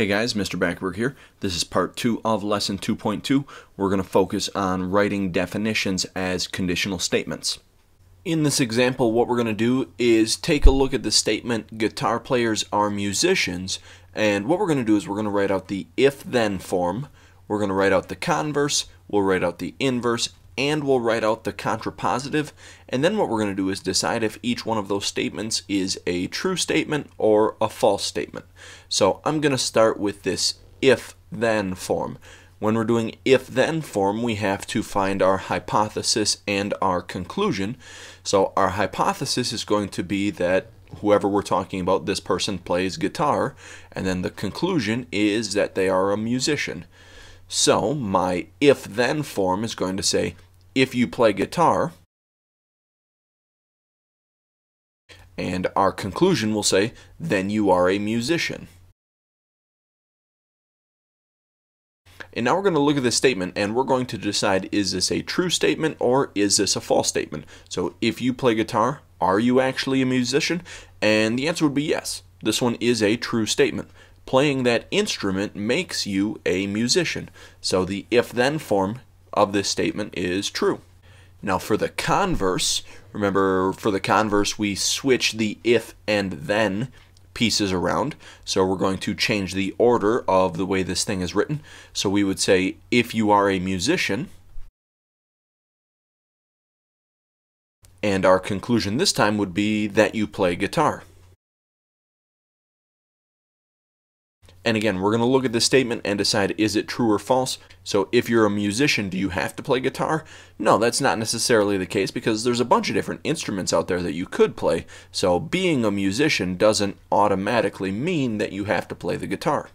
Hey guys, Mr. Backeberg here. This is part 2 of lesson 2.2. We're going to focus on writing definitions as conditional statements. In this example, what we're going to do is take a look at the statement, guitar players are musicians, and what we're going to do is we're going to write out the if-then form, we're going to write out the converse, we'll write out the inverse, and we'll write out the contrapositive. And then what we're going to do is decide if each one of those statements is a true statement or a false statement. So I'm going to start with this if-then form. When we're doing if-then form, we have to find our hypothesis and our conclusion. So our hypothesis is going to be that whoever we're talking about, this person plays guitar, and then the conclusion is that they are a musician. So my if-then form is going to say, if you play guitar, and our conclusion will say, then you are a musician. And now we're going to look at this statement and we're going to decide is this a true statement or is this a false statement. So if you play guitar, are you actually a musician? And the answer would be yes. This one is a true statement. Playing that instrument makes you a musician. So the if-then form of this statement is true. Now for the converse, remember for the converse we switch the if and then pieces around. So we're going to change the order of the way this thing is written. So we would say if you are a musician, and our conclusion this time would be that you play guitar. And again, we're going to look at this statement and decide is it true or false. So if you're a musician, do you have to play guitar? No, that's not necessarily the case because there's a bunch of different instruments out there that you could play. So being a musician doesn't automatically mean that you have to play the guitar.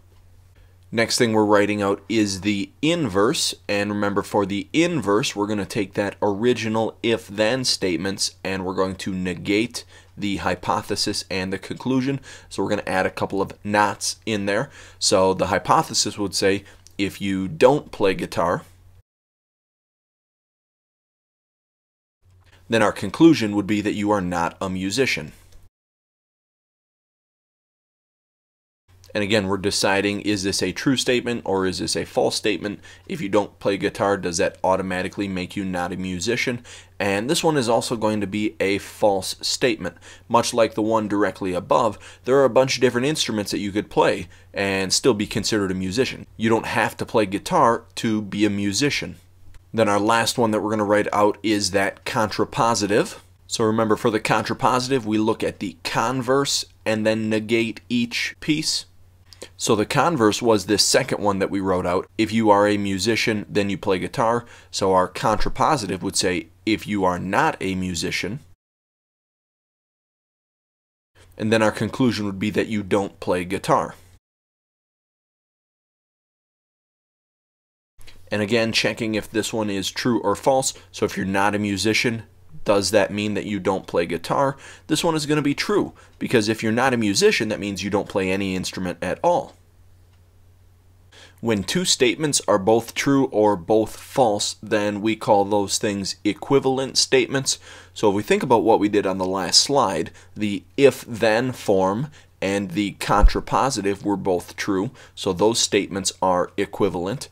Next thing we're writing out is the inverse, and remember for the inverse, we're going to take that original if-then statements and we're going to negate the hypothesis and the conclusion. So we're going to add a couple of nots in there. So the hypothesis would say, if you don't play guitar, then our conclusion would be that you are not a musician. And again, we're deciding is this a true statement or is this a false statement? If you don't play guitar, does that automatically make you not a musician? And this one is also going to be a false statement. Much like the one directly above, there are a bunch of different instruments that you could play and still be considered a musician. You don't have to play guitar to be a musician. Then our last one that we're going to write out is that contrapositive. So remember, for the contrapositive, we look at the converse and then negate each piece. So the converse was this second one that we wrote out. If you are a musician, then you play guitar. So our contrapositive would say, if you are not a musician. And then our conclusion would be that you don't play guitar. And again, checking if this one is true or false. So if you're not a musician, does that mean that you don't play guitar? This one is going to be true, because if you're not a musician, that means you don't play any instrument at all. When two statements are both true or both false, then we call those things equivalent statements. So if we think about what we did on the last slide, the if-then form and the contrapositive were both true, so those statements are equivalent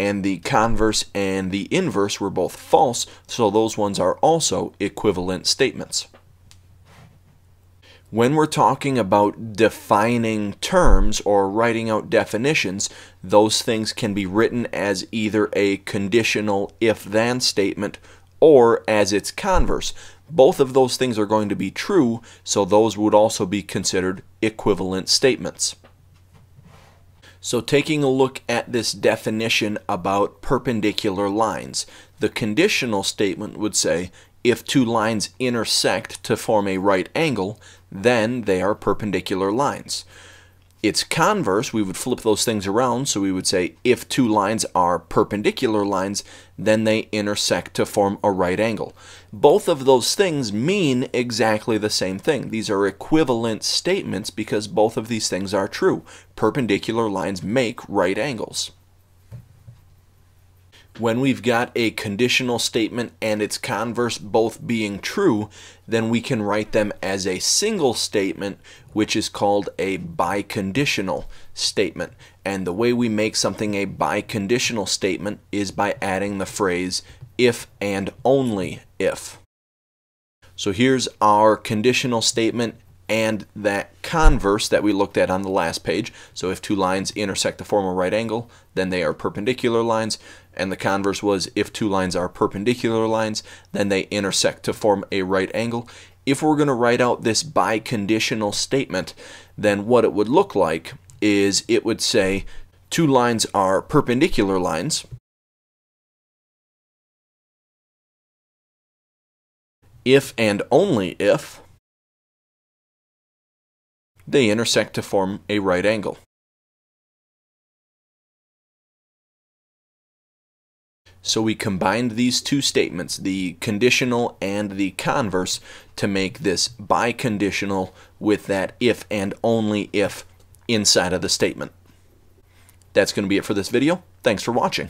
and the converse and the inverse were both false, so those ones are also equivalent statements. When we're talking about defining terms or writing out definitions, those things can be written as either a conditional if-then statement or as its converse. Both of those things are going to be true, so those would also be considered equivalent statements. So taking a look at this definition about perpendicular lines, the conditional statement would say if two lines intersect to form a right angle, then they are perpendicular lines. Its converse, we would flip those things around, so we would say if two lines are perpendicular lines, then they intersect to form a right angle. Both of those things mean exactly the same thing. These are equivalent statements because both of these things are true. Perpendicular lines make right angles. When we've got a conditional statement and its converse both being true, then we can write them as a single statement, which is called a biconditional statement. And the way we make something a biconditional statement is by adding the phrase if and only if. So here's our conditional statement and that converse that we looked at on the last page. So if two lines intersect to form a right angle, then they are perpendicular lines. And the converse was if two lines are perpendicular lines, then they intersect to form a right angle. If we're going to write out this biconditional statement, then what it would look like is it would say two lines are perpendicular lines, if and only if they intersect to form a right angle. So we combined these two statements, the conditional and the converse, to make this biconditional with that if and only if inside of the statement. That's going to be it for this video. Thanks for watching.